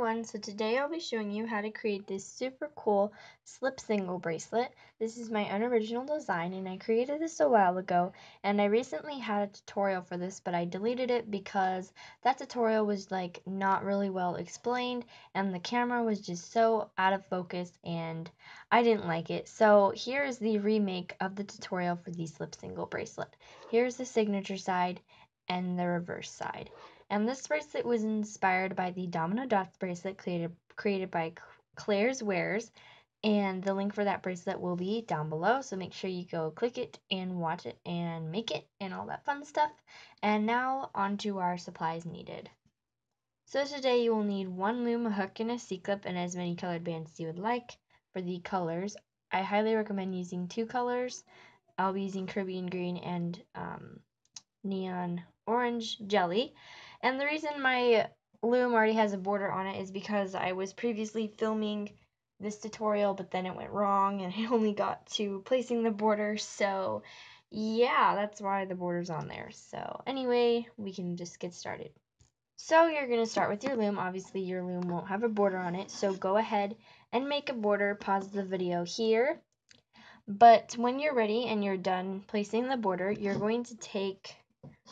everyone, so today I'll be showing you how to create this super cool slip single bracelet. This is my unoriginal design and I created this a while ago and I recently had a tutorial for this but I deleted it because that tutorial was like not really well explained and the camera was just so out of focus and I didn't like it. So here is the remake of the tutorial for the slip single bracelet. Here's the signature side and the reverse side. And this bracelet was inspired by the Domino Dots bracelet created, created by Claire's Wears. And the link for that bracelet will be down below. So make sure you go click it and watch it and make it and all that fun stuff. And now on to our supplies needed. So today you will need one loom, a hook, and a C-clip and as many colored bands as you would like. For the colors, I highly recommend using two colors. I'll be using Caribbean Green and um, Neon Orange Jelly. And the reason my loom already has a border on it is because I was previously filming this tutorial, but then it went wrong and I only got to placing the border. So yeah, that's why the border's on there. So anyway, we can just get started. So you're going to start with your loom. Obviously your loom won't have a border on it. So go ahead and make a border. Pause the video here. But when you're ready and you're done placing the border, you're going to take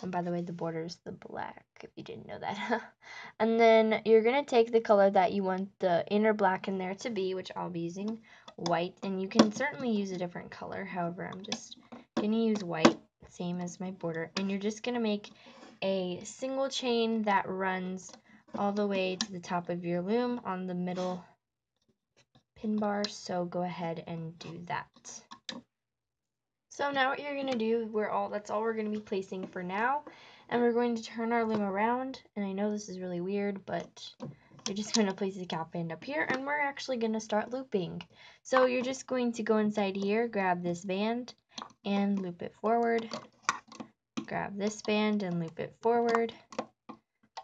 and by the way, the border is the black, if you didn't know that. and then you're going to take the color that you want the inner black in there to be, which I'll be using white. And you can certainly use a different color. However, I'm just going to use white, same as my border. And you're just going to make a single chain that runs all the way to the top of your loom on the middle pin bar. So go ahead and do that. So now what you're going to do, we're all that's all we're going to be placing for now. And we're going to turn our loom around. And I know this is really weird, but you're just going to place the cap band up here. And we're actually going to start looping. So you're just going to go inside here, grab this band, and loop it forward. Grab this band and loop it forward.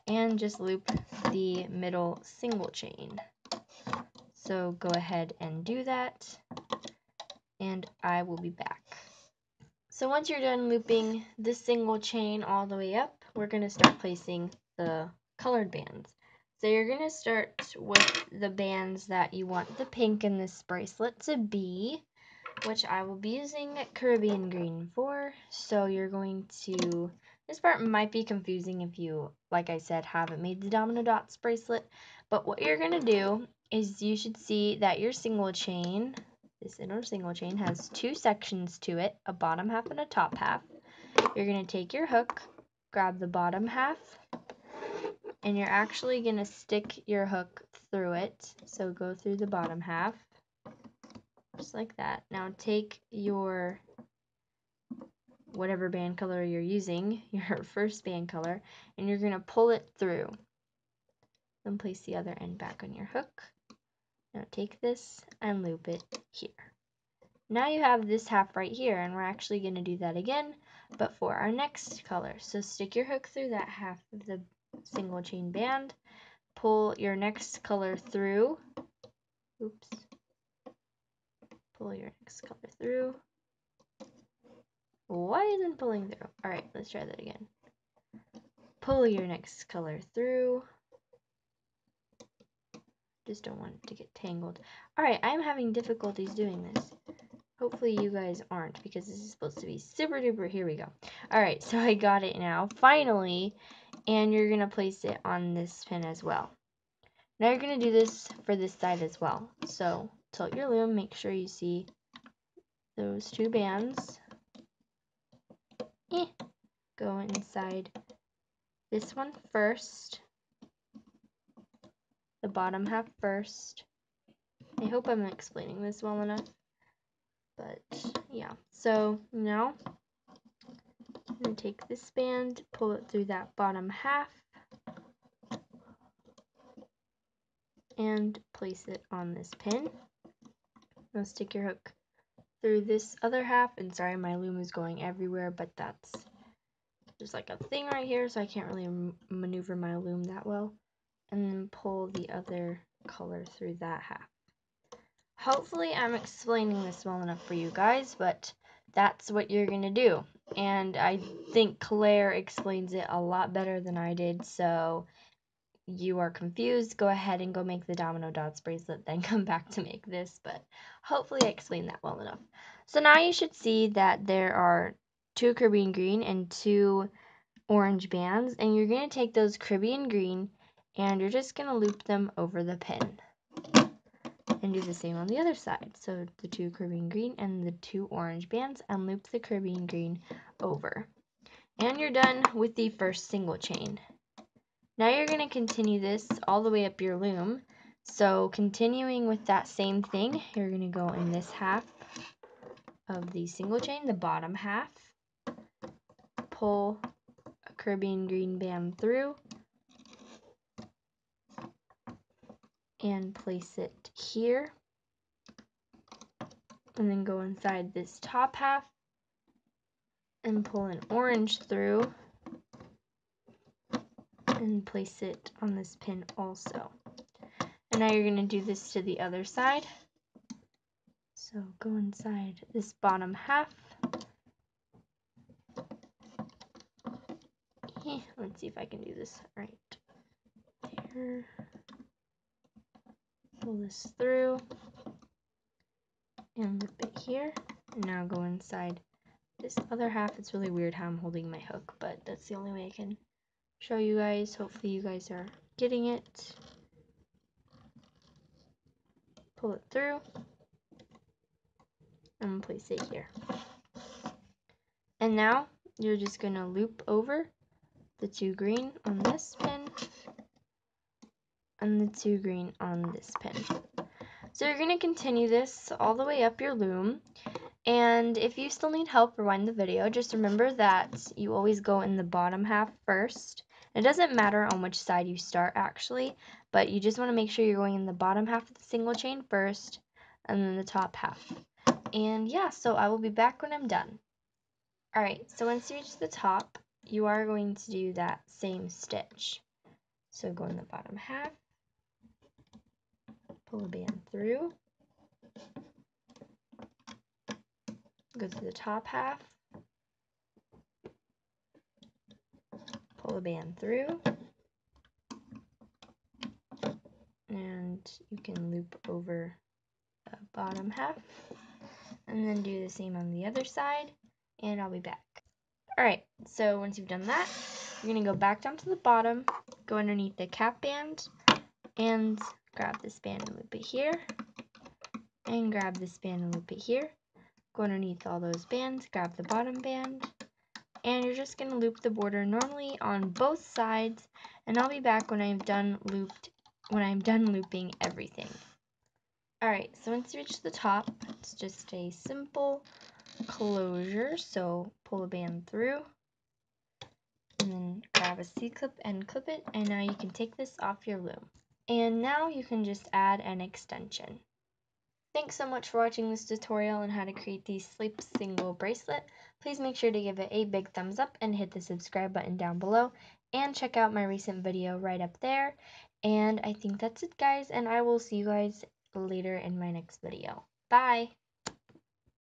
And just loop the middle single chain. So go ahead and do that. And I will be back. So once you're done looping this single chain all the way up, we're going to start placing the colored bands. So you're going to start with the bands that you want the pink in this bracelet to be, which I will be using Caribbean green for. So you're going to, this part might be confusing if you, like I said, haven't made the domino dots bracelet. But what you're going to do is you should see that your single chain this inner single chain has two sections to it, a bottom half and a top half. You're going to take your hook, grab the bottom half, and you're actually going to stick your hook through it. So go through the bottom half, just like that. Now take your whatever band color you're using, your first band color, and you're going to pull it through. Then place the other end back on your hook. Now take this and loop it here. Now you have this half right here, and we're actually going to do that again, but for our next color. So stick your hook through that half of the single chain band, pull your next color through, oops, pull your next color through. Why isn't pulling through? Alright, let's try that again. Pull your next color through, just don't want it to get tangled. Alright, I'm having difficulties doing this. Hopefully you guys aren't because this is supposed to be super duper. Here we go. Alright, so I got it now, finally. And you're going to place it on this pin as well. Now you're going to do this for this side as well. So tilt your loom, make sure you see those two bands. Eh, go inside this one first the bottom half first. I hope I'm explaining this well enough. But yeah, so now I'm going to take this band, pull it through that bottom half, and place it on this pin. Now stick your hook through this other half, and sorry my loom is going everywhere, but that's there's like a thing right here, so I can't really maneuver my loom that well and then pull the other color through that half. Hopefully I'm explaining this well enough for you guys, but that's what you're going to do. And I think Claire explains it a lot better than I did, so you are confused, go ahead and go make the domino dots bracelet, then come back to make this, but hopefully I explained that well enough. So now you should see that there are two Caribbean green and two orange bands, and you're going to take those Caribbean green and you're just going to loop them over the pin. And do the same on the other side. So the two Caribbean green and the two orange bands and loop the Caribbean green over. And you're done with the first single chain. Now you're going to continue this all the way up your loom. So continuing with that same thing, you're going to go in this half of the single chain, the bottom half, pull a Caribbean green band through, and place it here, and then go inside this top half and pull an orange through and place it on this pin also. And now you're going to do this to the other side. So go inside this bottom half. Eh, let's see if I can do this right. Here. Pull this through and loop it here. And now go inside this other half. It's really weird how I'm holding my hook, but that's the only way I can show you guys. Hopefully you guys are getting it. Pull it through and place it here. And now you're just going to loop over the two green on this pin and the two green on this pin. So you're going to continue this all the way up your loom and if you still need help, rewind the video. Just remember that you always go in the bottom half first it doesn't matter on which side you start actually, but you just want to make sure you're going in the bottom half of the single chain first and then the top half. And yeah, so I will be back when I'm done. Alright, so once you reach the top, you are going to do that same stitch. So go in the bottom half, pull a band through, go to the top half, pull the band through. And you can loop over the bottom half. And then do the same on the other side and I'll be back. Alright, so once you've done that, you're going to go back down to the bottom, go underneath the cap band, and grab this band and loop it here, and grab this band and loop it here, go underneath all those bands, grab the bottom band, and you're just going to loop the border normally on both sides and I'll be back when I'm done looped when I'm done looping everything. Alright, so once you reach the top, it's just a simple closure. So pull a band through and then grab a C-clip and clip it and now you can take this off your loom. And now you can just add an extension. Thanks so much for watching this tutorial on how to create the Slip Single bracelet. Please make sure to give it a big thumbs up and hit the subscribe button down below. And check out my recent video right up there. And I think that's it guys, and I will see you guys later in my next video. Bye!